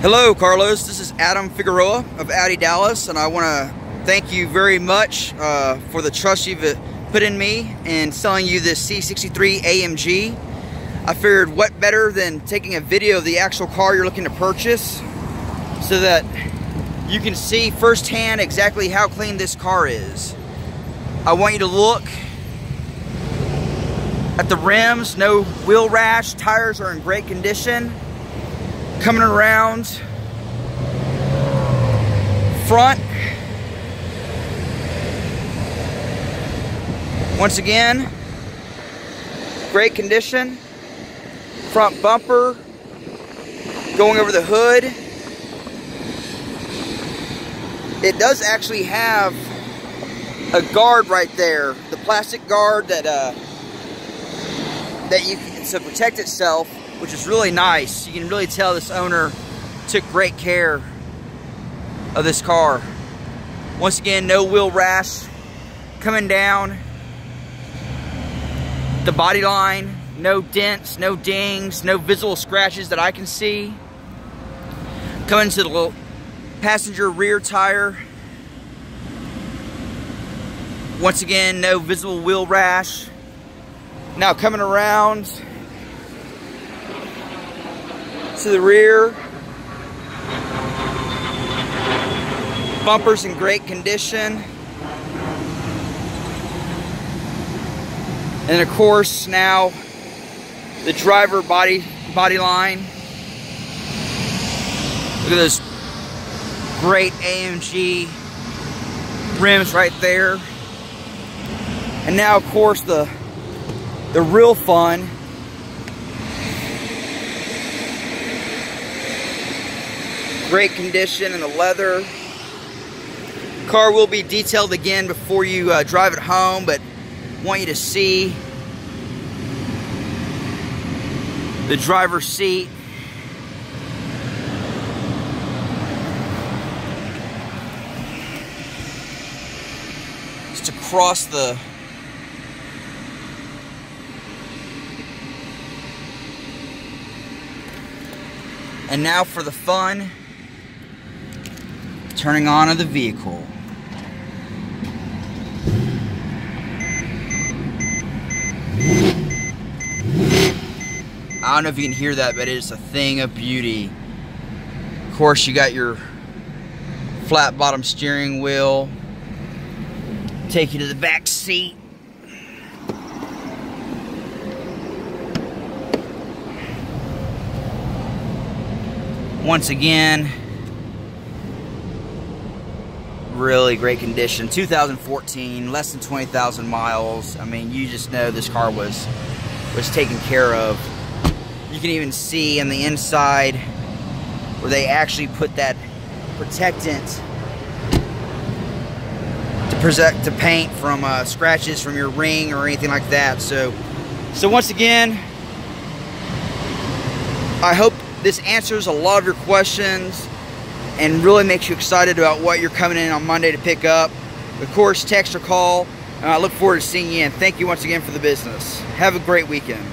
Hello, Carlos. This is Adam Figueroa of Audi Dallas, and I want to thank you very much uh, for the trust you've uh, put in me and selling you this C63 AMG. I figured what better than taking a video of the actual car you're looking to purchase so that you can see firsthand exactly how clean this car is. I want you to look at the rims, no wheel rash, tires are in great condition coming around front. Once again great condition. Front bumper going over the hood. It does actually have a guard right there the plastic guard that uh, that you can to protect itself which is really nice. You can really tell this owner took great care of this car. Once again, no wheel rash coming down the body line, no dents, no dings, no visible scratches that I can see. Coming to the little passenger rear tire. Once again, no visible wheel rash. Now coming around to the rear. Bumpers in great condition. And of course now the driver body body line. Look at those great AMG rims right there. And now of course the the real fun great condition and the leather. Car will be detailed again before you uh, drive it home, but want you to see the driver's seat. Just across the And now for the fun turning on of the vehicle. I don't know if you can hear that, but it's a thing of beauty. Of course, you got your flat bottom steering wheel. Take you to the back seat. Once again, really great condition. 2014, less than 20,000 miles. I mean, you just know this car was was taken care of. You can even see on the inside where they actually put that protectant to protect to paint from uh, scratches from your ring or anything like that. So, so once again, I hope this answers a lot of your questions and really makes you excited about what you're coming in on Monday to pick up. Of course, text or call. And I look forward to seeing you and thank you once again for the business. Have a great weekend.